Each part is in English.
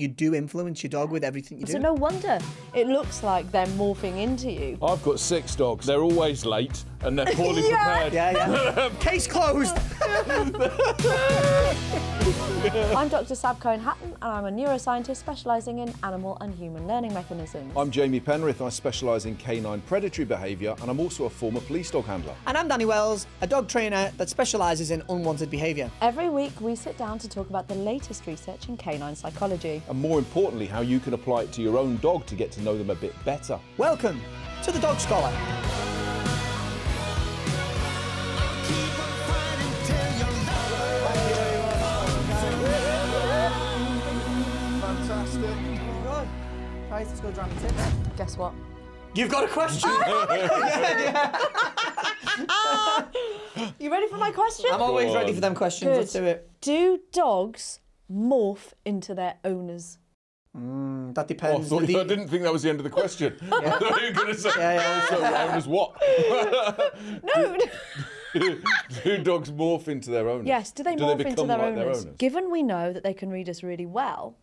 you do influence your dog with everything you do. So no wonder it looks like they're morphing into you. I've got six dogs. They're always late and they're poorly Yeah. prepared. yeah, yeah. Case closed. I'm Dr. Sab Cohen Hatton, and I'm a neuroscientist specialising in animal and human learning mechanisms. I'm Jamie Penrith. I specialise in canine predatory behaviour and I'm also a former police dog handler. And I'm Danny Wells, a dog trainer that specialises in unwanted behaviour. Every week, we sit down to talk about the latest research in canine psychology. And more importantly, how you can apply it to your own dog to get to know them a bit better. Welcome to the Dog Scholar. Right, let's go drum Guess what? You've got a question. You ready for my question? I'm always ready for them questions. Good. Let's do it. Do dogs morph into their owners? Mm, that Oh, I, depends. thought, The- I didn't think that was the end of the question. I thought you were going to say, Yeah, yeah, so own as what? No. Do dogs morph into their owners? yes, do they do morph they into their like owners? their owners? Given we know that they can read us really well,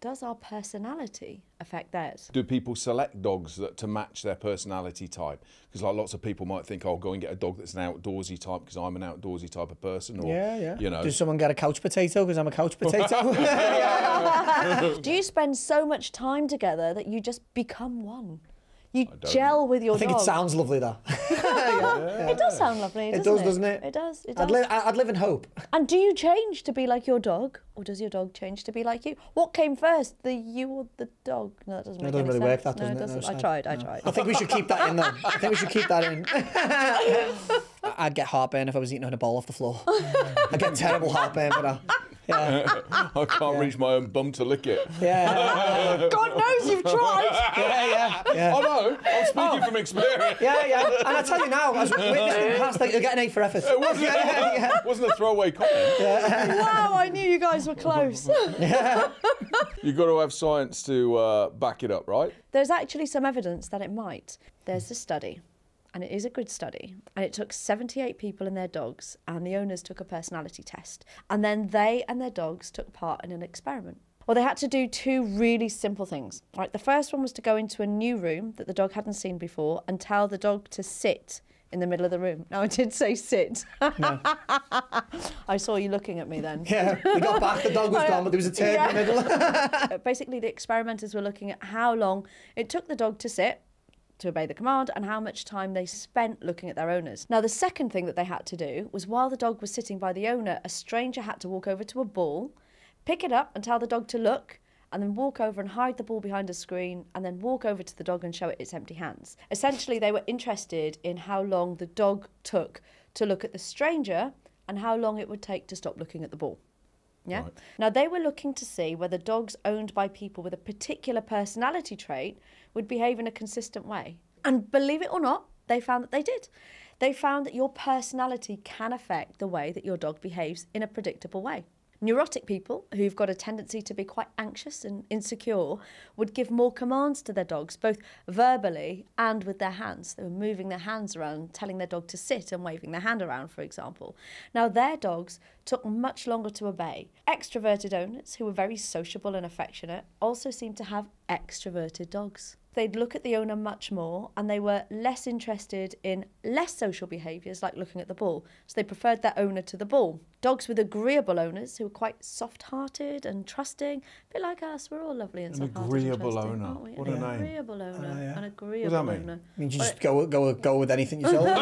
does our personality affect theirs? do people select dogs that to match their personality type? Because like lots of people might think, "Oh, I'll go and get a dog that's an outdoorsy type because I'm an outdoorsy type of person." Or, yeah, yeah. You know, Does someone get a couch potato because I'm a couch potato? Do you spend so much time together that you just become one? You don't gel with your dog. I think dog. it sounds lovely, though. It does sound lovely, It doesn't does, doesn't it? It does. It I'd, li- I- I'd live in hope. And do you change to be like your dog, or does your dog change to be like you? What came first, the you or the dog? No, that doesn't make It doesn't any really work, sense. that doesn't no, it? it doesn't. I sad. tried. I tried. I think we should keep that in, though. I think we should keep that in. I'd get heartburn if I was eating on a ball off the floor. I'd get terrible heartburn for that. Yeah, I can't reach my own bum to lick it. yeah, God knows you've tried. yeah, yeah, yeah. Oh no, I'm speaking from experience. Yeah, yeah. And I tell you now, as witnessed in the past, that you'll get an A for effort. It wasn't, Yeah, yeah. wasn't a throwaway comment. wow, I knew you guys were close. You've got to have science to uh, back it up, right? There's actually some evidence that it might. There's a study, and it is a good study, and it took 78 people and their dogs, and the owners took a personality test, and then they and their dogs took part in an experiment. Well, they had to do two really simple things. Right, the first one was to go into a new room that the dog hadn't seen before and tell the dog to sit in the middle of the room. Now, I did say sit. I saw you looking at me then. Yeah, we got back, the dog was gone, but there was a turn in the middle. Uh, basically the experimenters were looking at how long it took the dog to sit to obey the command and how much time they spent looking at their owners. Now the second thing that they had to do was while the dog was sitting by the owner, a stranger had to walk over to a ball, pick it up and tell the dog to look and then walk over and hide the ball behind a screen and then walk over to the dog and show it its empty hands. Essentially they were interested in how long the dog took to look at the stranger and how long it would take to stop looking at the ball. Yeah. Right. Now they were looking to see whether dogs owned by people with a particular personality trait would behave in a consistent way. And believe it or not, they found that they did. They found that your personality can affect the way that your dog behaves in a predictable way. Neurotic people who've got a tendency to be quite anxious and insecure would give more commands to their dogs, both verbally and with their hands. They were moving their hands around, telling their dog to sit and waving their hand around, for example. Now, their dogs took much longer to obey. Extroverted owners, who were very sociable and affectionate, also seemed to have extroverted dogs. They'd look at the owner much more and they were less interested in less social behaviours like looking at the ball. So they preferred their owner to the ball. Dogs with agreeable owners who are quite soft hearted and trusting, a bit like us, we're all lovely and An soft hearted. agreeable and trusting, owner. aren't? What An a name. agreeable oh, owner. Oh, yeah. An agreeable mean? owner. means you just go go go with anything you sold. it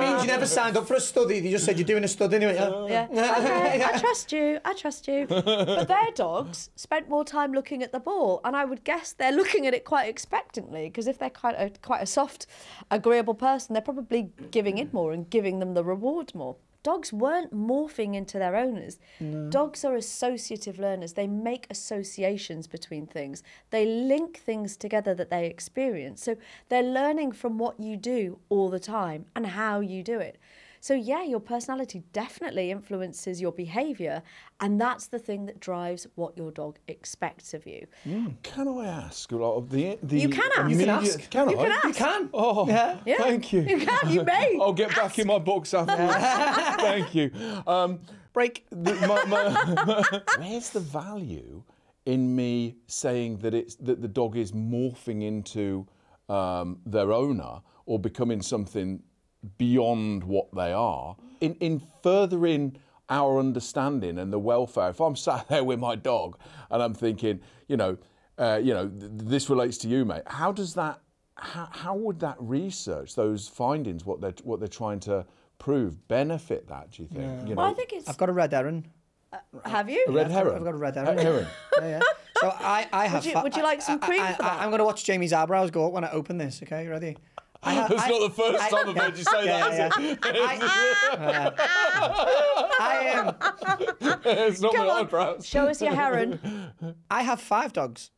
means you never signed up for a study. You just said you're doing a study anyway. Yeah. Yeah. Okay, I trust you. I trust you. But their dogs spent more time looking at the ball, and I would guess they're looking at it quite expectantly because if they're quite a, quite a soft, agreeable person, they're probably giving in more and giving them the reward more. Dogs weren't morphing into their owners. Dogs are associative learners. They make associations between things. They link things together that they experience. So they're learning from what you do all the time and how you do it. So, yeah, your personality definitely influences your behaviour, and that's the thing that drives what your dog expects of you. Can I ask? like, The, the You can ask. You can ask. Can You I? can ask. You can. Oh, Yeah. Yeah. thank you. You can, you may. I'll get back in my books afterwards. Thank you. Um, break. the- my- my- where's the value in me saying that it's that the dog is morphing into um, their owner or becoming something beyond what they are in in furthering our understanding and the welfare if i'm sat there with my dog and i'm thinking you know uh, you know th- this relates to you mate how does that how, how would that research those findings what they're what they're trying to prove benefit that do you think you know Well, I think it's. I've got a red heron. have you? a red I've got- heron I've got a red heron. heron Yeah, yeah. So I, I have. you- fa- would you like some I- cream I, for I, that? I'm going to watch Jamie's eyebrows go up when I open this. Okay, ready? I That's I- not the first I- time I've heard you say yeah, that, is yeah. it? I, I am. it's not Come my on, eyebrows. show us your heron. I have five dogs.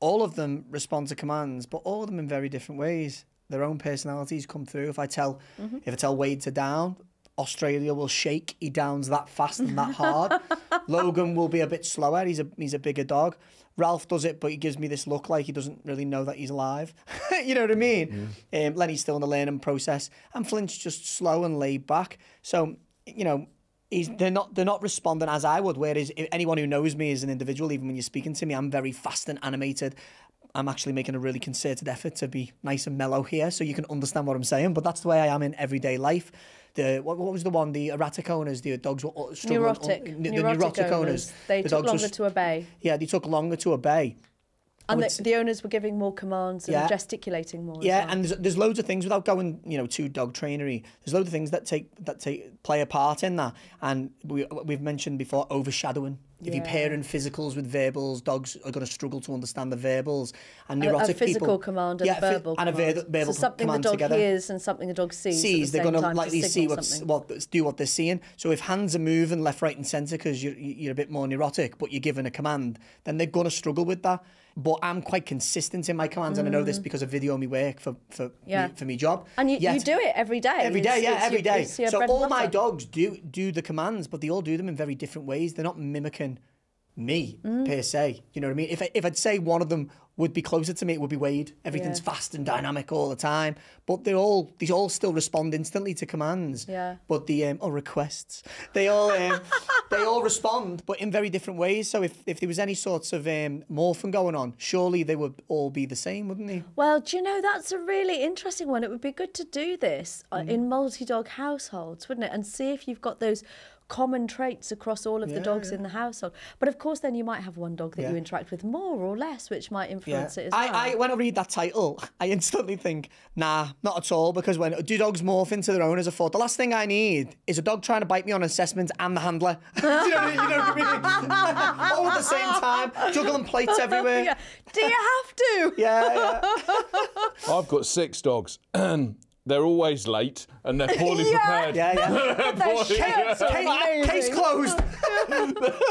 All of them respond to commands, but all of them in very different ways. Their own personalities come through. If I tell, if I tell Wade to down, Australia will shake. He downs that fast and that hard. Logan will be a bit slower. He's a he's a bigger dog. Ralph does it, but he gives me this look like he doesn't really know that he's alive. you know what I mean? Um, Lenny's still in the learning process, and Flint's just slow and laid back. So you know, he's they're not they're not responding as I would. Whereas anyone who knows me as an individual, even when you're speaking to me, I'm very fast and animated. I'm actually making a really concerted effort to be nice and mellow here, so you can understand what I'm saying. But that's the way I am in everyday life. The what, what was the one? The erratic owners, the dogs were uh, struggling. Neurotic. uh, the neurotic, owners. They the took dogs were longer to obey. Yeah, they took longer to obey. And the, the owners were giving more commands and Yeah. gesticulating more. Yeah, well. and there's, there's loads of things without going, you know, too dog trainery. There's loads of things that take that take play a part in that, and we we've mentioned before overshadowing. Yeah. If you're pairing physicals with verbals, dogs are going to struggle to understand the verbals. And neurotic a, a physical people, command and yeah, verbal and a ver verbal so something command the dog together. hears and something the dog sees. Sees the they're going to likely see what's, what do what they're seeing. So if hands are moving left, right, and centre because you're you're a bit more neurotic, but you're given a command, then they're going to struggle with that. But I'm quite consistent in my commands, and I know this because of video me work for for Mm. Yeah. me, for me job. And you, Yet- you do it every day. Every day, It's- yeah, it's every your- day. So all my dogs do do the commands, but they all do them in very different ways. They're not mimicking me Mm. per se. You know what I mean? If I, if I'd say one of them would be closer to me, it would be Wade. Everything's Yeah. fast and dynamic all the time, but they all these all still respond instantly to commands. Yeah. But the um, or requests, they all um, they all respond, but in very different ways. So if if there was any sorts of um, morphing going on, surely they would all be the same, wouldn't they? Well, do you know that's a really interesting one. It would be good to do this uh, Mm. in multi-dog households, wouldn't it? And see if you've got those common traits across all of the dogs yeah. in the household. But of course, then you might have one dog that you interact with more or less, which might influence it as well. I, I when I read that title, I instantly think, nah, not at all. Because when do dogs morph into their owners, I thought the last thing I need is a dog trying to bite me on assessment and the handler. you, know, you know what I mean? all at the same time, juggling plates everywhere. Yeah. Do you have to? Yeah, yeah, I've got six dogs. and They're always late and they're poorly Yeah. prepared. yeah, yeah. But they're Boy, shit. yeah. so Case, amazing. case closed.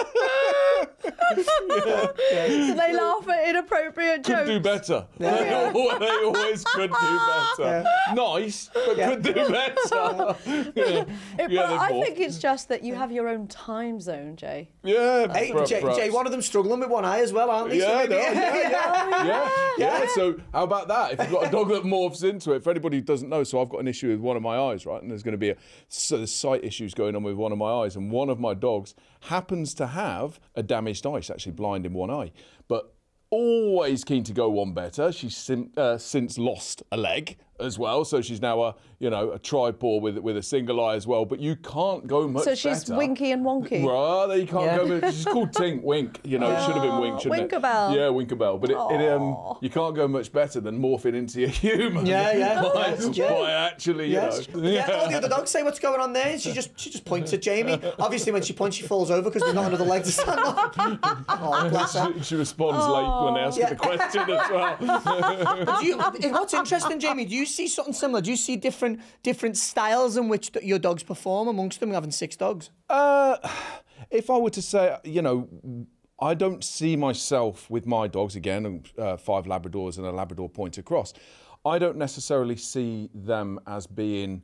So they laugh at inappropriate jokes. Could do better. They, always, they always could do better. Nice, but could do better. yeah, It- yeah, but I think it's just that you have your own time zone, Jay. yeah, Hey, per- Jay. Jay, one of them struggling with one eye as well, aren't they? So Yeah, maybe- no, yeah, yeah, yeah, yeah. So how about that? If you've got a dog that morphs into it, for anybody who doesn't know, so I've got an issue with one of my eyes, right? And there's going to be a so sight issues going on with one of my eyes, and one of my dogs happens to have a damaged eye. She's actually blind in one eye, but always keen to go one better. She's uh, since lost a leg as well, so she's now a you know a tripod with with a single eye as well. But you can't go much So she's better. winky and wonky. Well, you can't Yeah. go. But she's called Tink Wink. You know, it should have been Wink, shouldn't Winkerbell. it? Yeah, Winkerbell. But it, it, um, you can't go much better than morphing into a human. Yeah, yeah. by, Yes, yeah. by actually, you Yes. know. Yeah. all the other dogs say what's going on there. She just she just points at Jamie. Obviously, when she points, she falls over because there's not another leg to stand on. Oh, bless her. She, she responds late when they ask her the question as well. You, what's interesting, Jamie? Do you see something similar? Do you see different different styles in which your dogs perform amongst them? Having six dogs. Uh, if I were to say, you know, I don't see myself with my dogs again, uh, five Labradors and a Labrador Pointer Cross. I don't necessarily see them as being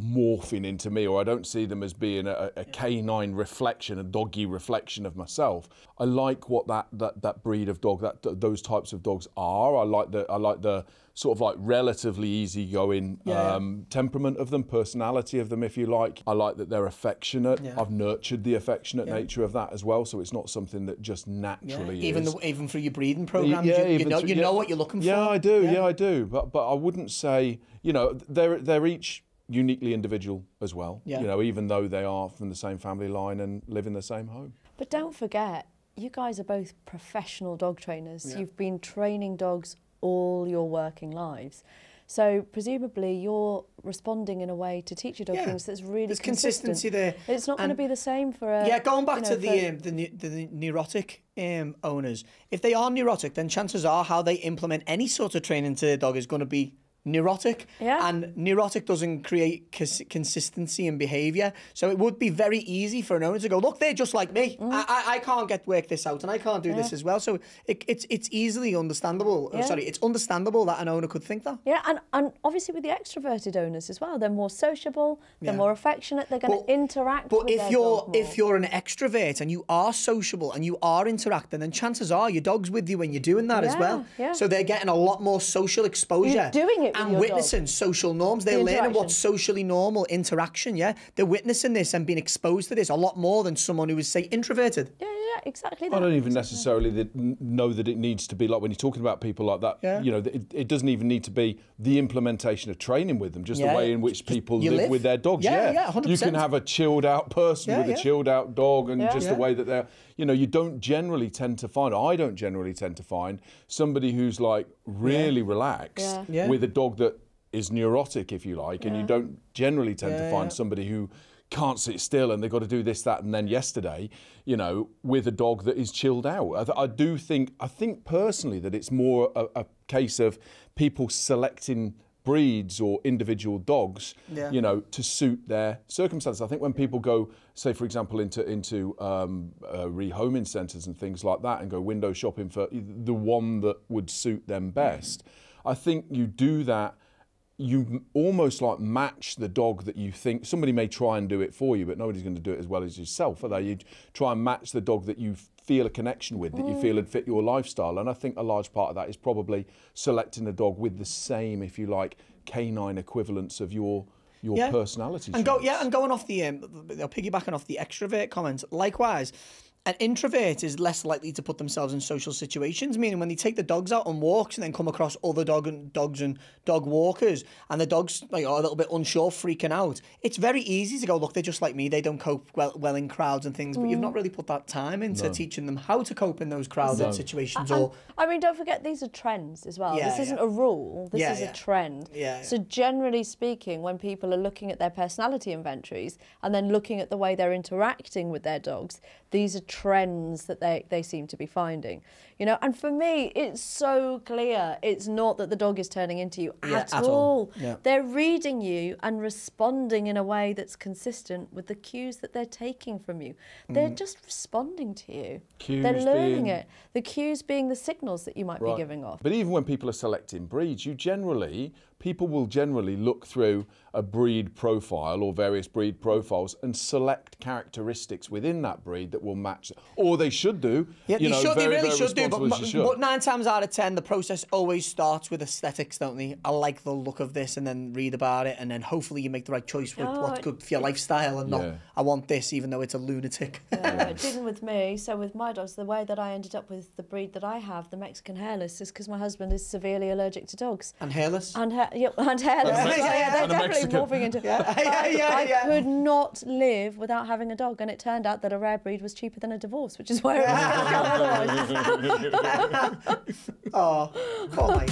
morphing into me, or I don't see them as being a, a canine reflection, a doggy reflection of myself. I like what that that, that breed of dog, that those types of dogs are. I like the I like the sort of like relatively easygoing Yeah. um, temperament of them, personality of them, if you like. I like that they're affectionate. Yeah. I've nurtured the affectionate nature of that as well, so it's not something that just naturally even is. the, even through your breeding program, Yeah, you, you know through- you know what you're looking for. Yeah. I do. Yeah. I do. But but I wouldn't say you know they're they're each uniquely individual as well. Yeah. You know, even though they are from the same family line and live in the same home. But don't forget, you guys are both professional dog trainers. You've been training dogs all your working lives. So presumably you're responding in a way to teach your dog Yeah. things that's really There's consistent. consistency there. It's not going to be the same for a Yeah, going back you know, to the, for- um, the ne- the the neurotic um, owners, if they are neurotic, then chances are how they implement any sort of training to their dog is going to be neurotic. Yeah. And neurotic doesn't create cons- consistency in behaviour. So it would be very easy for an owner to go, look, they're just like me. Mm. I, I, I can't get work this out and I can't do this as well. So it, it's it's easily understandable. oh, sorry, it's understandable that an owner could think that. Yeah, and, and obviously with the extroverted owners as well, they're more sociable, they're Yeah. more affectionate, they're going to interact But if you're if you're an extrovert and you are sociable and you are interacting, then chances are your dog's with you when you're doing that as well. yeah. So they're getting a lot more social exposure. You're doing it and your dog. witnessing social norms. They're The learning interaction. what's socially normal interaction. Yeah, they're witnessing this and being exposed to this a lot more than someone who is say introverted. yeah, yeah, yeah, exactly that. I don't even necessarily that, know that it needs to be like when you're talking about people like that. Yeah. You know, it, it doesn't even need to be the implementation of training with them, just Yeah, the way in which people live, live. with their dogs. Yeah, yeah, You can 100%. have a chilled out person Yeah, with yeah. a chilled out dog, and Yeah. just Yeah. the way that they're. You know, you don't generally tend to find. I don't generally tend to find somebody who's like really relaxed Yeah. Yeah. with a dog that is neurotic, if you like, and you don't generally tend Yeah, to find yeah. somebody who can't sit still and they've got to do this, that, and then yesterday, you know, with a dog that is chilled out. I, th- I do think, I think personally that it's more a, a case of people selecting breeds or individual dogs, Yeah. you know, to suit their circumstances. I think when people go, say, for example, into into um, uh, rehoming centres and things like that, and go window shopping for the one that would suit them best, I think you do that you almost like match the dog that you think somebody may try and do it for you, but nobody's going to do it as well as yourself, are they? You try and match the dog that you feel a connection with, that you feel would fit your lifestyle. And I think a large part of that is probably selecting a dog with the same, if you like, canine equivalents of your your Yeah. personality. And go, yeah, and going off the, um, piggybacking off the extrovert comment, likewise, an introvert is less likely to put themselves in social situations. Meaning, when they take the dogs out on walks and then come across other dog and dogs and dog walkers, and the dogs like are a little bit unsure, freaking out, it's very easy to go, look, they're just like me. They don't cope well, well in crowds and things. But you've mm. not really put that time into teaching them how to cope in those crowded situations. And, Or I mean, don't forget these are trends as well. Yeah, this isn't yeah. a rule. This Yeah, is yeah. a trend. Yeah, So generally speaking, when people are looking at their personality inventories and then looking at the way they're interacting with their dogs, these are trends that they, they seem to be finding. You know, and for me, it's so clear. It's not that the dog is turning into you Yeah, at, at all. all. Yeah. They're reading you and responding in a way that's consistent with the cues that they're taking from you. They're Mm. just responding to you. Cues they're learning being- it. The cues being the signals that you might Right. be giving off. But even when people are selecting breeds, you generally, people will generally look through a breed profile or various breed profiles and select characteristics within that breed that will match, or they should do. Yeah, you they know, should. very, they really should do. But, responsible as you should. but nine times out of ten, the process always starts with aesthetics, don't they? I like the look of this, and then read about it, and then hopefully you make the right choice with Oh, what's good for your lifestyle, and not I want this, even though it's a lunatic. Uh, it didn't with me. So with my dogs, the way that I ended up with the breed that I have, the Mexican hairless, is because my husband is severely allergic to dogs. and hairless. And, ha- yeah, and hairless. And a yeah, they're definitely Mexican. morphing into. Yeah, But yeah, I, yeah, I yeah. could not live without having a dog, and it turned out that a rare breed was cheaper than a divorce, which is where it was going to go otherwise. Oh, poor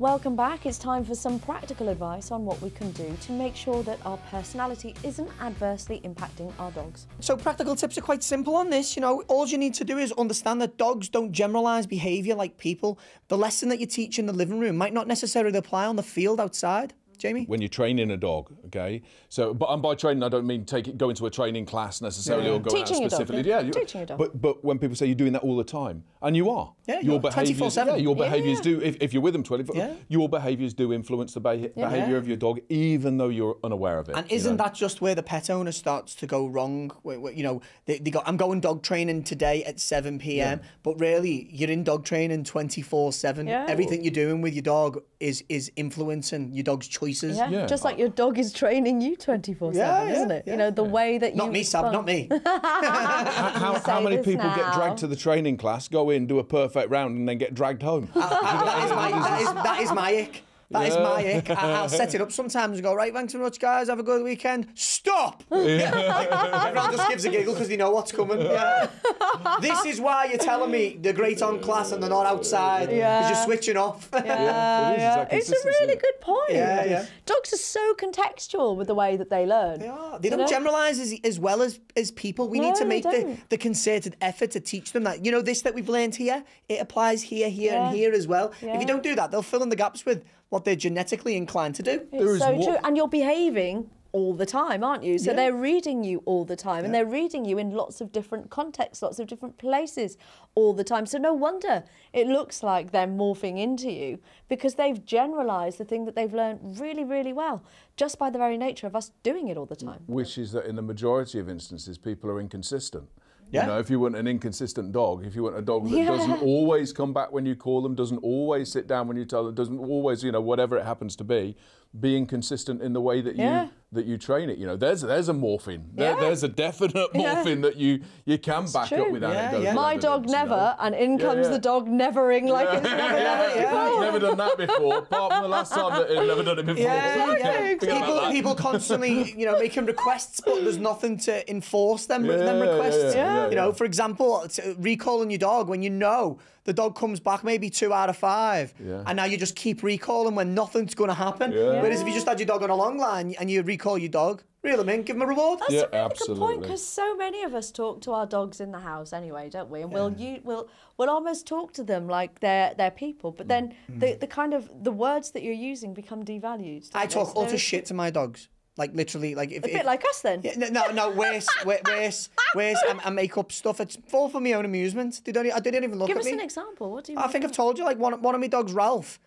Welcome back. It's time for some practical advice on what we can do to make sure that our personality isn't adversely impacting our dogs. So practical tips are quite simple on this. You know, all you need to do is understand that dogs don't generalize behavior like people. The lesson that you teach in the living room might not necessarily apply on the field outside. Jamie? When you're training a dog, okay. So, but and by training, I don't mean take it, go into a training class necessarily Yeah. or go Teaching out your dog, specifically. yeah. you- Teaching your dog. But but when people say you're doing that all the time, and you are, Yeah, your are. behaviours, 24/7. yeah, your Yeah. behaviours do. If, if you're with them 24, Yeah. your behaviours do influence the beha- behaviour of your dog, even though you're unaware of it. And isn't know? that just where the pet owner starts to go wrong? Where, where, you know, they, they go, I'm going dog training today at 7 p.m. But really, you're in dog training 24 7. Yeah. Everything you're doing with your dog is is influencing your dog's choices. Yeah, Yeah. just like your dog is training you 24 Yeah, 7, yeah, isn't it? yeah, you know, the way that you. Not me, Sab, respond. not me. How, how, how many this people get dragged to the training class, go in, do a perfect round, and then get dragged home? Ah, ah, that, is my, that, is, that is my ick. That is Yeah. my ick. I, I'll set it up sometimes and go, right, thanks so much, guys. Have a good weekend. Stop! Everyone just gives a giggle because they know what's coming. Yeah. this is why you're telling me they're great on class and they're not outside. Yeah. Because you're switching off. Yeah, it is, it's It's a really good point. Yeah, yeah. Dogs are so contextual with the way that they learn. They are. They don't know? generalise as, as well as, as people. We need to make the, the concerted effort to teach them that, you know, this that we've learned here, it applies here, here, Yeah. and here as well. If you don't do that, they'll fill in the gaps with what they're genetically inclined to do. It's is so more- true. And you're behaving all the time, aren't you? So Yeah. they're reading you all the time and they're reading you in lots of different contexts, lots of different places all the time. So no wonder it looks like they're morphing into you because they've generalized the thing that they've learned really, really well just by the very nature of us doing it all the time. which is that in the majority of instances, people are inconsistent. Yeah. You know, if you want an inconsistent dog, if you want a dog that Yeah. doesn't always come back when you call them, doesn't always sit down when you tell them, doesn't always, you know, whatever it happens to be, being consistent in the way that Yeah. you that you train it. You know, there's there's a morphing. There, there's a definite Yeah. morphing that you you can back true. up with Yeah, anecdotal yeah. My dog evidence, you never, know. and in comes yeah. the dog nevering like it's never done it yeah, before. Never done that before, apart from the last time that it never done it before. Yeah, So, yeah. forget about People, people constantly, you know, making requests, but there's nothing to enforce them, them Yeah, yeah, requests. yeah, yeah, you know, yeah. for example, uh, recalling your dog when you know the dog comes back maybe two out of five, Yeah. and now you just keep recalling when nothing's going to happen. Yeah. Whereas if you just had your dog on a long line and you recall your dog, reel him in, give him a reward. That's Yeah, a really good point because so many of us talk to our dogs in the house anyway, don't we? And we'll you we'll we'll almost talk to them like they're they're people, but then Mm. the the kind of the words that you're using become devalued. I talk utter shit to my dogs. Like literally, like if, A if bit like us then. Yeah, no, no, worse, worse, um, worse, worse. I, I make up stuff. It's all for my own amusement. They don't. I didn't even look Give at me. Give us me. an example. What do you? I think I've told you, like one, one of my dogs, Ralph.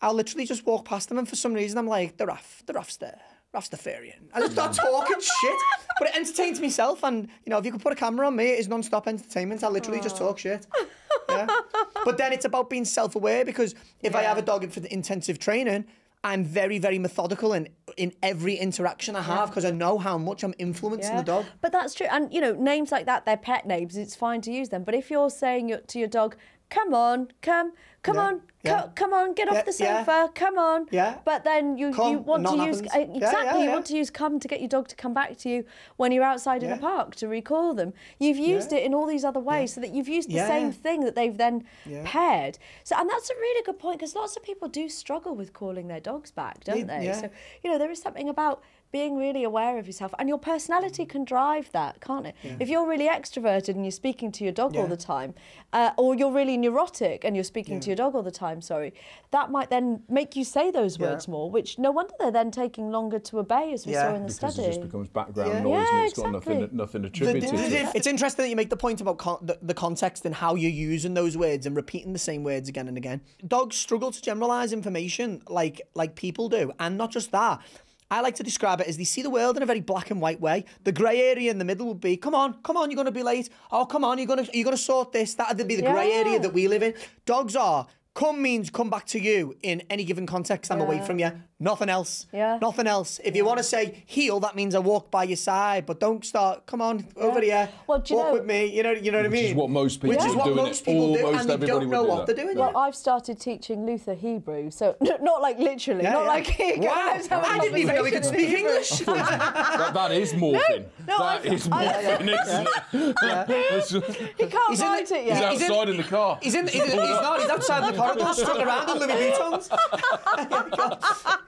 I'll literally just walk past them, and for some reason, I'm like, the Ralph, the Ralph's there. Rastafarian. I just start talking shit, but it entertains myself. And you know, if you could put a camera on me, it is non-stop entertainment. I literally just talk shit. Yeah. But then it's about being self-aware because if I have a dog for the intensive training, I'm very, very methodical in in every interaction I have because I know how much I'm influencing the dog. But that's true. And, you know, names like that, they're pet names. It's fine to use them. But if you're saying to your dog, come on, come, come Yeah, on, yeah. co- come on, get Yeah, off the sofa, come on. Yeah. But then you, Come, you want to use, happens. Yeah, yeah, exactly, you want to use come to get your dog to come back to you when you're outside in a park to recall them. You've used it in all these other ways so that you've used the same thing that they've then paired. So, and that's a really good point because lots of people do struggle with calling their dogs back, don't They-. So, you know, there is something about being really aware of yourself and your personality can drive that can't it if you're really extroverted and you're speaking to your dog all the time uh, or you're really neurotic and you're speaking to your dog all the time sorry that might then make you say those Yeah. words more which no wonder they're then taking longer to obey as we Yeah. saw in the because study it just becomes background Yeah. noise Yeah, and it's got nothing nothing The- attributed the- to it. it's interesting that you make the point about con- the, the context and how you're using those words and repeating the same words again and again. Dogs struggle to generalize information like like people do, and not just that. I like to describe it as they see the world in a very black and white way. The grey area in the middle would be, come on, come on, you're going to be late. Oh, come on, you're going to you're going to sort this. That'd be the grey Yeah. area that we live in. Dogs are come means come back to you in any given context. I'm away from you. Nothing else. Yeah. Nothing else. If you want to say heel, that means I walk by your side, but don't start. Come on over here. Well, do you walk know- with me. You know. You know what I mean. Which mean. is what most people Which is what doing most it. people do, Almost and they don't know what that. they're doing. well, I've started teaching Luther Hebrew, so not like literally, Yeah, not yeah. like he Wow. goes, have a I didn't even know we could speak. English. That, that is morphing. no, that I- is I- morphing. He can't He's write it yet. He's in- outside in the car. He's in. He's, he's not. He's outside the corridor, strung around in Louis Vuittons.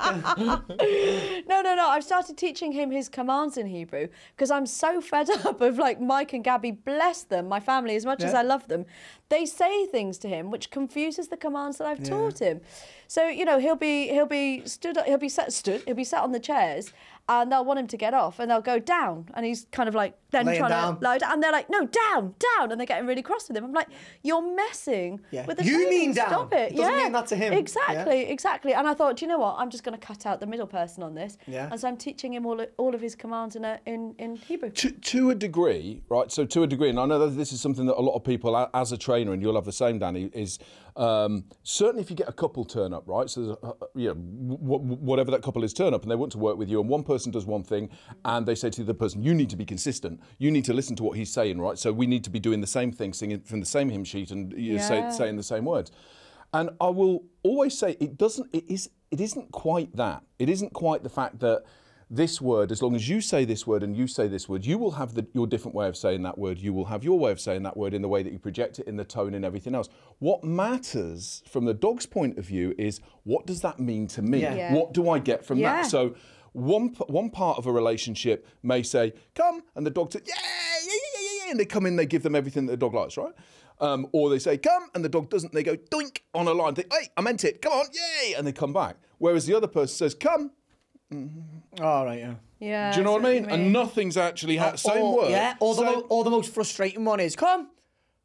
No, no, no. I've started teaching him his commands in Hebrew because I'm so fed up of like Mike and Gabby, bless them, my family, as much as I love them. They say things to him which confuses the commands that I've taught him. So, you know, he'll be he'll be stood he'll be sat stood, he'll be sat on the chairs and they'll want him to get off and they'll go down and he's kind of like then Laying trying down. to lie down and they're like, no, down, down and they're getting really cross with him. I'm like, you're messing Yeah. with the You training, mean down. Stop it. It doesn't yeah. mean that to him. Yeah. Exactly, exactly. And I thought, do you know what? I'm just going to cut out the middle person on this. Yeah. And so I'm teaching him all all of his commands in a, in in Hebrew. to, to a degree, right? So to a degree, and I know that this is something that a lot of people, as a trainer, and you'll have the same, Danny, is um, certainly if you get a couple turn up, right? So there's a- a- you know, whatever that couple is turn up, and they want to work with you, and one person does one thing, and they say to the other person, "You need to be consistent. You need to listen to what he's saying, right? So we need to be doing the same thing, singing from the same hymn sheet, and you know, say, saying the same words." And I will always say it doesn't. It is. It isn't quite that. It isn't quite the fact that this word, as long as you say this word and you say this word, you will have the, your different way of saying that word. You will have your way of saying that word in the way that you project it, in the tone, and everything else. What matters from the dog's point of view is what does that mean to me? Yeah. Yeah. What do I get from Yeah. that? So. One, one part of a relationship may say, come, and the dog says, yeah, yeah, yeah, yeah, yeah, and they come in, they give them everything that the dog likes, right? Um, or they say, come, and the dog doesn't, they go, doink, on a line, they, hey, I meant it, come on, yay, and they come back. Whereas the other person says, come, All right, yeah. Yeah. do you know what I see mean? And nothing's actually ha- same or, word. Yeah, or the, same- mo- or the most frustrating one is come,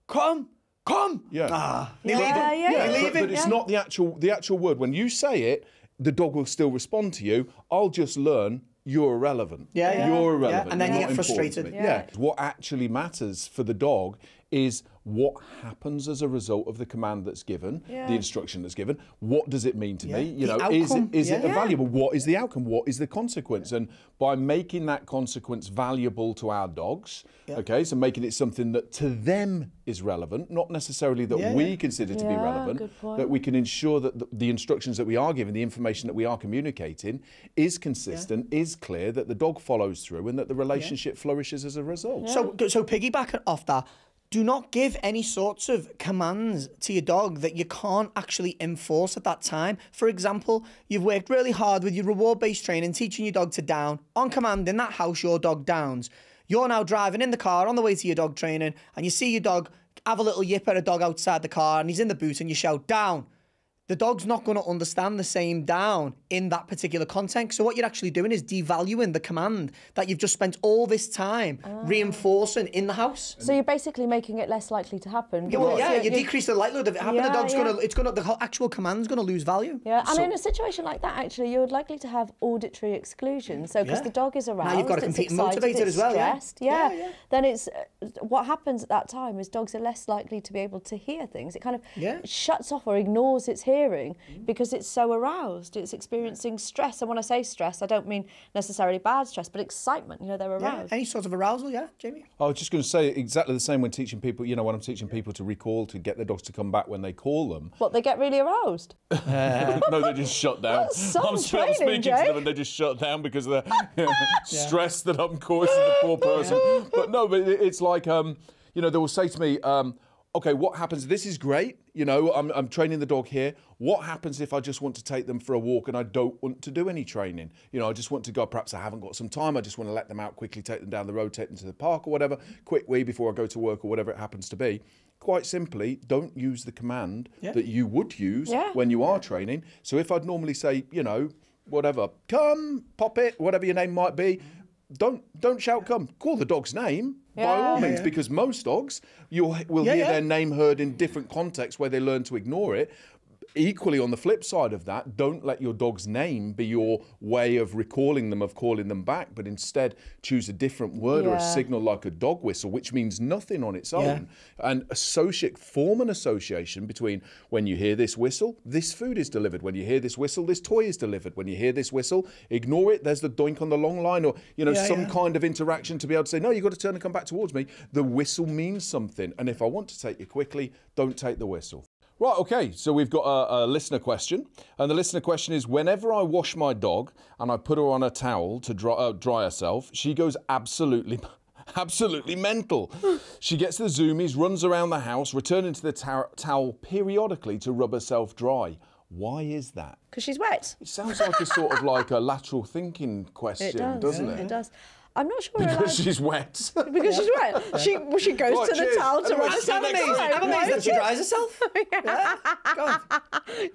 come, come. Yeah. Ah, me Yeah, leaving. yeah, Me yeah. but, but it's yeah. not the actual the actual word. When you say it, the dog will still respond to you. I'll just learn you're irrelevant. Yeah, yeah. You're Yeah, irrelevant. and then You're you not get frustrated. Yeah. Yeah. What actually matters for the dog is what happens as a result of the command that's given, Yeah. the instruction that's given. What does it mean to Yeah. me? You The know, is it outcome, is it yeah. a valuable? What is the outcome? What is the consequence? And by making that consequence valuable to our dogs, okay, so making it something that to them is relevant, not necessarily that Yeah, we consider to be relevant, good that we can ensure that the, the instructions that we are giving, the information that we are communicating, is consistent, is clear, that the dog follows through, and that the relationship flourishes as a result. So, so piggybacking off that, do not give any sorts of commands to your dog that you can't actually enforce at that time. For example, you've worked really hard with your reward-based training, teaching your dog to down. On command in that house, your dog downs. You're now driving in the car on the way to your dog training, and you see your dog have a little yip at a dog outside the car, and he's in the boot, and you shout down. The dog's not going to understand the same down in that particular context. So what you're actually doing is devaluing the command that you've just spent all this time reinforcing in the house. So you're basically making it less likely to happen. Yeah, well, yeah, you're- you decrease the likelihood of it happening. Yeah, the dog's yeah. gonna, it's gonna, the actual command's gonna lose value. Yeah, and So- in a situation like that, actually, you're likely to have auditory exclusion. So, because Yeah. the dog is aroused, you've got to it's compete excited, motivated as well, yeah. stressed, yeah. Yeah. Then it's uh, what happens at that time is dogs are less likely to be able to hear things. It kind of shuts off or ignores its hearing because it's so aroused. It's experiencing stress, and when I say stress, I don't mean necessarily bad stress, but excitement. You know, they're Yeah, aroused. any sort of arousal, yeah, Jamie. I was just going to say exactly the same when teaching people, you know, when I'm teaching people to recall, to get their dogs to come back when they call them. What they get really aroused. no, they just shut down. Some I'm, sp- I'm training, speaking to them and they just shut down because of the stress that I'm causing the poor person. But no, but it's like, um, you know, they will say to me, um, okay, what happens? This is great. You know, I'm, I'm training the dog here. What happens if I just want to take them for a walk and I don't want to do any training? You know, I just want to go, perhaps I haven't got some time. I just want to let them out quickly, take them down the road, take them to the park or whatever, quick wee before I go to work or whatever it happens to be. Quite simply, don't use the command Yeah. that you would use Yeah. when you are training. So if I'd normally say, you know, whatever, come, pop it, whatever your name might be, don't don't shout come. Call the dog's name by all means, Yeah. because most dogs you'll will Yeah, hear yeah. their name heard in different contexts where they learn to ignore it. Equally, on the flip side of that, don't let your dog's name be your way of recalling them, of calling them back, but instead choose a different word or a signal like a dog whistle, which means nothing on its Yeah. own. And associate form an association between when you hear this whistle this food is delivered. When you hear this whistle this toy is delivered. When you hear this whistle ignore it. There's the doink on the long line or you know Yeah, some yeah. kind of interaction to be able to say no you've got to turn and come back towards me. The whistle means something. And if i want to take you quickly don't take the whistle Right, okay, so we've got a, a listener question. And the listener question is Whenever I wash my dog and I put her on a towel to dry, uh, dry herself, she goes absolutely absolutely mental. she gets the zoomies, runs around the house, returning to the tow- towel periodically to rub herself dry. Why is that? because she's wet. It sounds like a sort of like a lateral thinking It question, does. not it? It does. I'm not sure. we're allowed- Because she's wet. because she's wet. She well, she goes Right, to the cheers. towel to Anyway, run see you I'm amazed. I'm amazed that she dries herself. Yeah. God.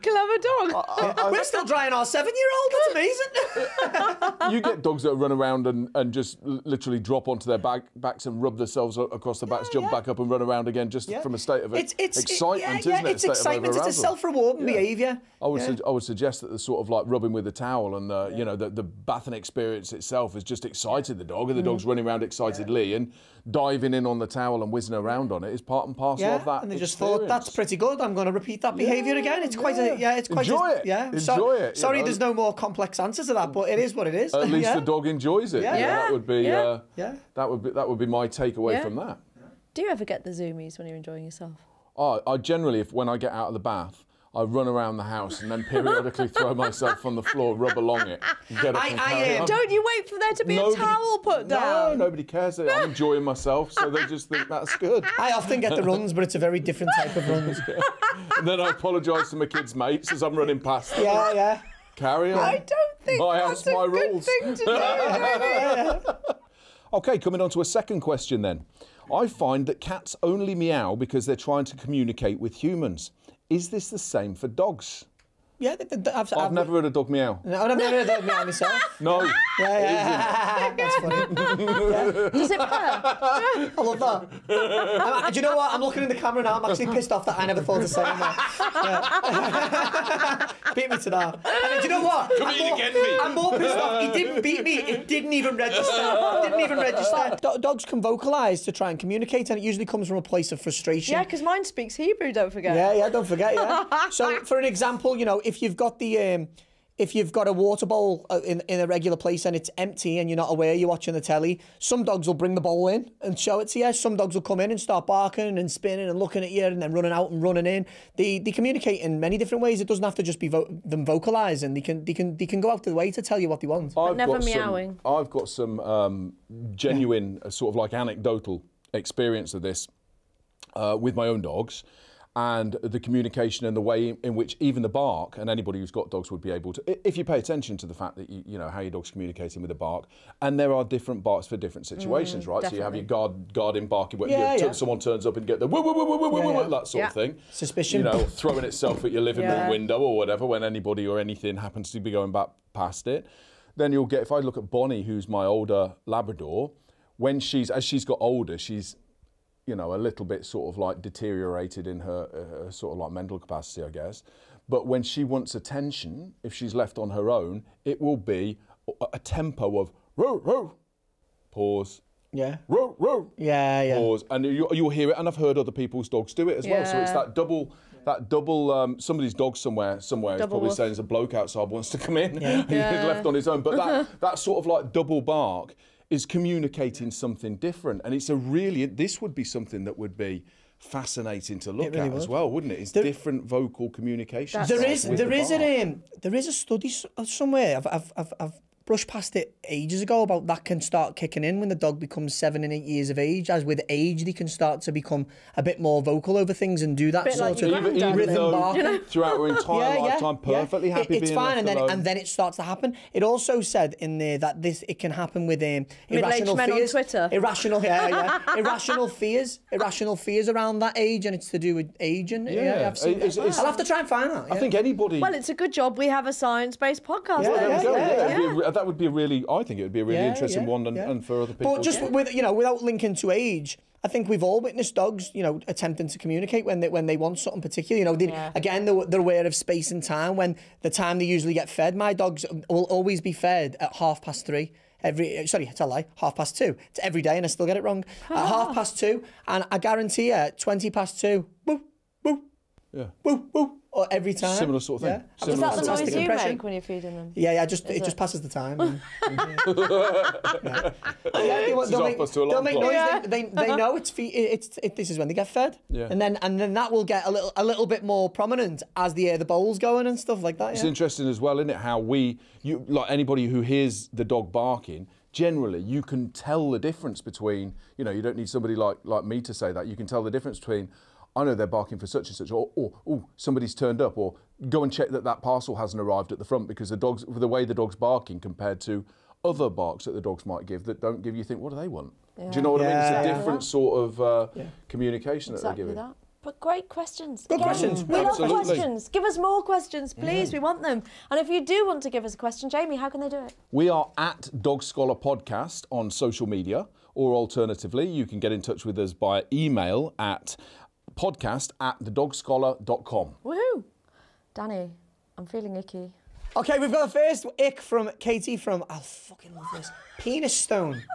Clever dog. Uh, We're still drying our seven-year-old. That's amazing. you get dogs that run around and, and just literally drop onto their back, backs and rub themselves across the backs, jump yeah. back up and run around again just Yeah. from a state of It's it's excitement, yeah, isn't yeah, it? It's excitement. It's a self-rewarding behaviour. I would, Yeah. su- I would suggest that the sort of like rubbing with the towel and uh, you know the, the bathing experience itself is just excited the dog, Mm. and the dog's running around excitedly and diving in on the towel and whizzing around on it is part and parcel Yeah, of that. and they just thought that's pretty good. I'm going to repeat that behaviour Yeah, again. It's quite a yeah. It's quite Enjoy a, it. Yeah, Enjoy it, Sorry, know. there's no more complex answer to that, but it is what it is. At least yeah. the dog enjoys it. Yeah. Yeah, that would be. yeah. Uh, Yeah. That would be that would be my takeaway Yeah. from that. Do you ever get the zoomies when you're enjoying yourself? Oh, I generally, if when I get out of the bath, I run around the house and then periodically throw myself on the floor, rub along it, and get up I- and I, carry uh, on. Don't you wait for there to be Nobody- a towel put down? No, nobody cares. I'm enjoying myself, so they just think that's good. I often get the runs, but it's a very different type of runs. And then I apologise to my kids' mates as I'm running past them. Yeah, yeah. Carry on. I don't think My that's house, a my good rules. thing to do. Okay, coming on to a second question then. I find that cats only meow because they're trying to communicate with humans. Is this the same for dogs? Yeah, th- th- I've, I've never heard a dog meow. No, I've never heard of that myself. No. Yeah, yeah. That's funny. Does it purr? I love that. I'm, do you know what? I'm looking in the camera now. I'm actually pissed off that I never thought of saying that. Yeah. beat me to that. And then, do you know what? I'm Comedic more, envy. I'm more pissed off. He didn't beat me. It didn't even register. It didn't even register. Do- dogs can vocalise to try and communicate, and it usually comes from a place of frustration. Yeah, because mine speaks Hebrew, don't forget. Yeah, yeah, don't forget, yeah. so, for an example, you know, if you've got the, um, if you've got a water bowl uh, in, in a regular place and it's empty and you're not aware you're watching the telly, some dogs will bring the bowl in and show it to you. Some dogs will come in and start barking and spinning and looking at you and then running out and running in. They they communicate in many different ways. It doesn't have to just be vo- them vocalising. They can they can they can go out of the way to tell you what they want. I've never got meowing. Some, I've got some um, genuine, uh, sort of like anecdotal experience of this uh, with my own dogs. And the communication and the way in which even the bark, and anybody who's got dogs would be able to, if you pay attention to the fact that you, you know how your dog's communicating with the bark, and there are different barks for different situations, mm, right? So you have your guard guarding barking, where Yeah, you, yeah. someone turns up and get the woo woo woo Yeah, that sort of thing. Suspicion. You know, throwing itself at your living room window or whatever when anybody or anything happens to be going back past it. Then you'll get, if I look at Bonnie, who's my older Labrador, when she's, as she's got older, she's, you know, a little bit sort of like deteriorated in her, uh, her sort of like mental capacity, I guess. But when she wants attention, if she's left on her own, it will be a, a tempo of roo, roo, pause, Yeah. Roo, roo. Yeah, yeah. pause, and you, you'll hear it. And I've heard other people's dogs do it as well. So it's that double, that double. Um, somebody's dog somewhere, somewhere is probably woof. saying there's a bloke outside wants to come in. He's Yeah. left on his own. But that that sort of like double bark is communicating something different, and it's a really. This would be something that would be fascinating to look really at as well, wouldn't it? It's There- different vocal communication. There is, there styles is with there the is an um, there is a study uh, somewhere. I've, I've I've I've brushed past it ages ago about that can start kicking in when the dog becomes seven and eight years of age. As with age, they can start to become a bit more vocal over things and do that Bit sort like of even, granddad, even rhythm though barking. throughout her entire lifetime, perfectly It- happy it's being fine, left and then alone. and then it starts to happen. It also said in there that this it can happen with um, irrational men on fears. Twitter. Irrational, yeah, yeah. irrational fears, irrational fears around that age, and it's to do with aging. Yeah, Yeah, I've seen it's- that. it's- I'll have to try and find that. I think anybody. Well, it's a good job we have a science-based podcast. Yeah, then. There we go, yeah, yeah, yeah. it'd be a- that would be a really. I think it would be a really Yeah, interesting yeah, one, and, yeah. and for other people. But just too. with you know, without linking to age, I think we've all witnessed dogs, you know, attempting to communicate when they when they want something particular. You know, they, Yeah. again they're, they're aware of space and time. When the time they usually get fed, my dogs will always be fed at half past three. Every sorry, it's a lie. Half past two. It's every day, and I still get it wrong. At ah. half past two, and I guarantee you, twenty past two. Woo, woo, yeah. woo, woo. Or every time. Similar sort of thing. Yeah. Similar Is that the noise you impression. make when you're feeding them? Yeah, yeah, just it, it? just passes the time. and- yeah. Yeah, they, This is they'll make, us to a they'll make noise. Yeah. They, they, they uh-huh. know it's fe- it's it, this is when they get fed. Yeah. And then and then that will get a little a little bit more prominent as the air the bowl's going and stuff like that. It's Yeah. interesting as well, isn't it? How we, you like anybody who hears the dog barking, generally you can tell the difference between. You know, you don't need somebody like like me to say that. You can tell the difference between. I know they're barking for such and such, or, or oh, somebody's turned up, or go and check that that parcel hasn't arrived at the front because the dogs, the way the dog's barking compared to other barks that the dogs might give that don't give you think, what do they want? Do you know what I mean? It's a different sort of uh, communication that they're giving. that. But great questions. Good Again, questions. We love Absolutely. questions. Give us more questions, please. We want them. And if you do want to give us a question, Jamie, how can they do it? We are at Dog Scholar Podcast on social media, or alternatively, you can get in touch with us by email at podcast at thedogscholar.com. Woohoo! Danny, I'm feeling icky. Okay, we've got the first ick from Katie from. I fucking love this. Penis stone.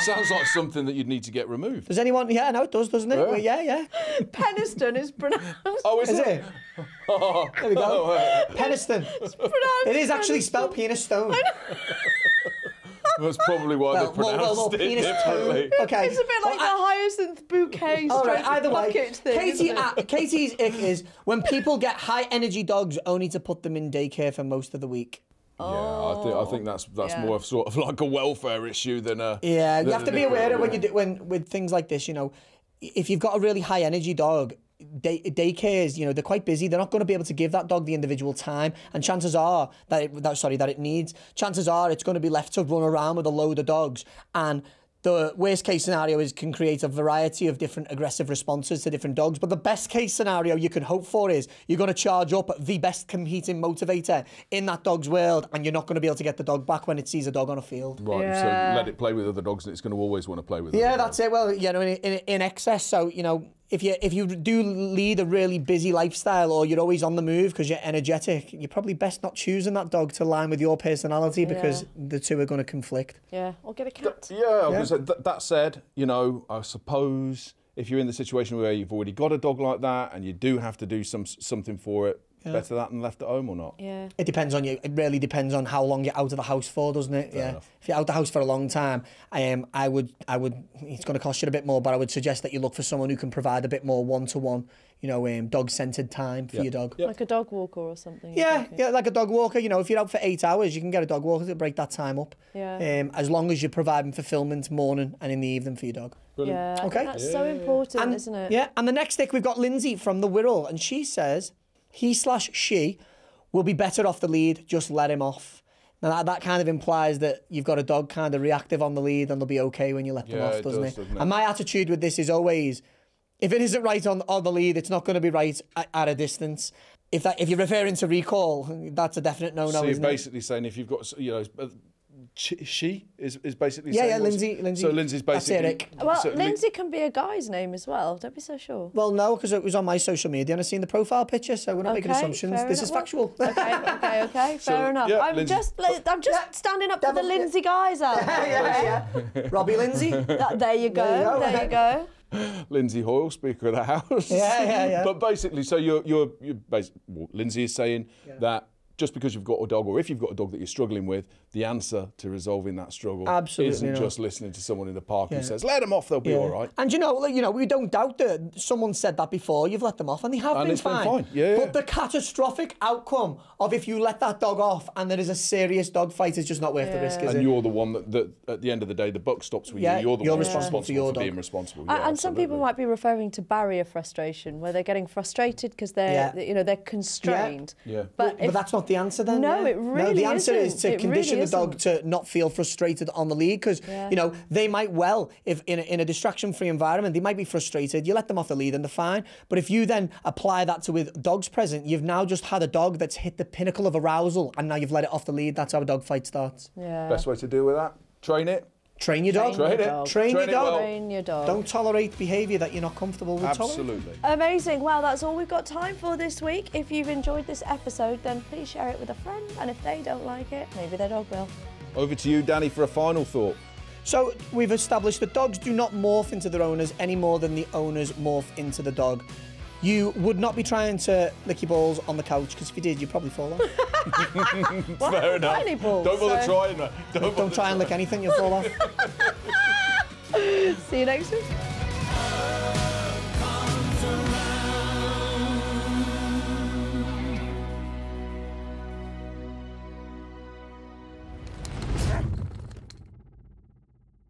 Sounds like something that you'd need to get removed. Does anyone? Yeah, no, it does, doesn't it? Yeah. Well, yeah, yeah. Peniston is pronounced. Oh, is, Is it? Oh. There we go. Oh, Peniston. pronounced It is actually Peniston. spelled penis stone. That's probably why Well, they well, pronounced well, well, it penis differently. Okay. It's a bit like Well, the hyacinth bouquet All right, stroke either way, bucket thing. Katie, isn't it? uh, Katie's ick is when people get high energy dogs only to put them in daycare for most of the week. Yeah, I think I think that's that's Yeah. more of sort of like a welfare issue than a. Yeah, you have to be aware of when yeah. you do, when with things like this. You know, if you've got a really high energy dog, day, daycares, you know, they're quite busy. They're not going to be able to give that dog the individual time, and chances are that, it, that sorry that it needs. Chances are it's going to be left to run around with a load of dogs and. The worst case scenario is can create a variety of different aggressive responses to different dogs. But the best case scenario you can hope for is you're going to charge up the best competing motivator in that dog's world, and you're not going to be able to get the dog back when it sees a dog on a field. Right, Yeah. so let it play with other dogs, and it's going to always want to play with. Yeah, other that's dogs. it. Well, you know, in, in, in excess. So, you know, if you if you do lead a really busy lifestyle or you're always on the move because you're energetic, you're probably best not choosing that dog to line with your personality because Yeah. the two are going to conflict. Yeah, or get a cat. Yeah, I was say, th- that said, you know, I suppose if you're in the situation where you've already got a dog like that and you do have to do some something for it, better that than left at home or not. Yeah. It depends on you. It really depends on how long you're out of the house for, doesn't it? yeah. enough. If you're out of the house for a long time, um, I would, I would. It's going to cost you a bit more, but I would suggest that you look for someone who can provide a bit more one-to-one, you know, um, dog-centered time for your dog. Yeah. Like a dog walker or something. Yeah, thinking. yeah, like a dog walker. You know, if you're out for eight hours, you can get a dog walker to break that time up. Yeah. Um, as long as you're providing fulfillment morning and in the evening for your dog. Yeah, Okay. that's so important, And, isn't it? Yeah, and the next ick we've got Lindsay from the Wirral, and she says he slash she will be better off the lead. Just let him off. Now that, that kind of implies that you've got a dog kind of reactive on the lead, and they'll be okay when you let them Yeah, off, it doesn't does, it? doesn't it? And my attitude with this is always, if it isn't right on on the lead, it's not going to be right at, at a distance. If that if you're referring to recall, that's a definite no no. so you're isn't it? basically saying if you've got, you know, she, she is, is basically Yeah, saying yeah, Lindsay- Lindsay. So Lindsay's That's it, basically. Well, so Lindsay can be a guy's name as well. Don't be so sure. Well, no, because it was on my social media and I seen the profile picture, so we're not making assumptions. This enough. is factual. Okay, okay, okay. So, Fair enough. yeah, I'm Lindsay- just, I'm just standing up for the Devil- Lindsay guys out. there. yeah, yeah. Robbie Lindsay. That- there you go. There you go. There you go. Lindsay Hoyle, Speaker of the House. Yeah, yeah, yeah. But basically, so you're you're, you're basi- well, Lindsay is saying that just because you've got a dog, or if you've got a dog that you're struggling with, the answer to resolving that struggle Absolutely isn't not. just listening to someone in the park who says, "Let them off, they'll be all right." And you know, you know, we don't doubt that someone said that before. You've let them off, and they have And been it's been fine. fine. Yeah, yeah. But the catastrophic outcome of if you let that dog off and there is a serious dog fight is just not worth the risk, is And it? you're the one that, that, at the end of the day, the buck stops with Yeah, you. You're the you're one responsible for your dog. being responsible. A- Yeah, and some people might be referring to barrier frustration, where they're getting frustrated because they're, Yeah. you know, they're constrained. Yeah. But, But if, that's not the answer then. No, yeah. it No, the answer is isn't. to It condition really the dog to not feel frustrated on the lead because, Yeah. you know, they might well, if in a, in a distraction free environment, they might be frustrated. You let them off the lead and they're fine. But if you then apply that to with dogs present, you've now just had a dog that's hit the pinnacle of arousal and now you've let it off the lead. That's how a dog fight starts. yeah. Best way to deal with that: train it. Train your dog. Train Train your dog. Train, Train your dog. well. Train your dog. Don't tolerate behaviour that you're not comfortable with tolerating. Absolutely. Amazing. Well, that's all we've got time for this week. If you've enjoyed this episode, then please share it with a friend. And if they don't like it, maybe their dog will. Over to you, Danny, for a final thought. So we've established that dogs do not morph into their owners any more than the owners morph into the dog. You would not be trying to lick your balls on the couch because if you did, you'd probably fall off. Fair enough. Tiny balls, Don't bother so- trying that. Don't, Don't bother try and lick anything, you'll fall off. See you next week.